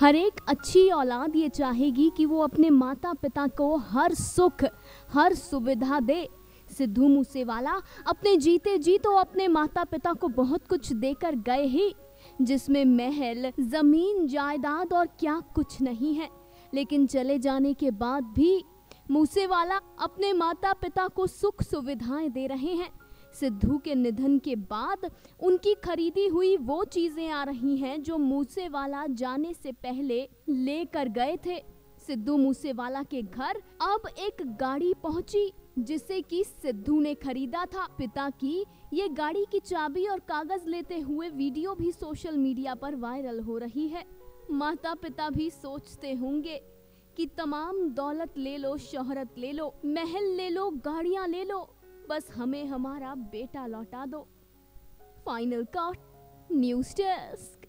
हर एक अच्छी औलाद ये चाहेगी कि वो अपने माता पिता को हर सुख, हर सुविधा दे। सिद्धू मूसेवाला अपने जीते जी तो अपने माता पिता को बहुत कुछ देकर गए ही, जिसमें महल, ज़मीन, जायदाद और क्या कुछ नहीं है। लेकिन चले जाने के बाद भी मूसेवाला अपने माता पिता को सुख सुविधाएँ दे रहे हैं। सिद्धू के निधन के बाद उनकी खरीदी हुई वो चीज़ें आ रही हैं जो मूसेवाला जाने से पहले लेकर गए थे। सिद्धू मूसेवाला के घर अब एक गाड़ी पहुँची, जिसे कि सिद्धू ने खरीदा था। पिता की ये गाड़ी की चाबी और कागज़ लेते हुए वीडियो भी सोशल मीडिया पर वायरल हो रही है। माता पिता भी सोचते होंगे कि तमाम दौलत ले लो, शोहरत ले लो, महल ले लो, गाड़ियाँ ले लो बस हमें हमारा बेटा लौटा दो। Final cut news desk.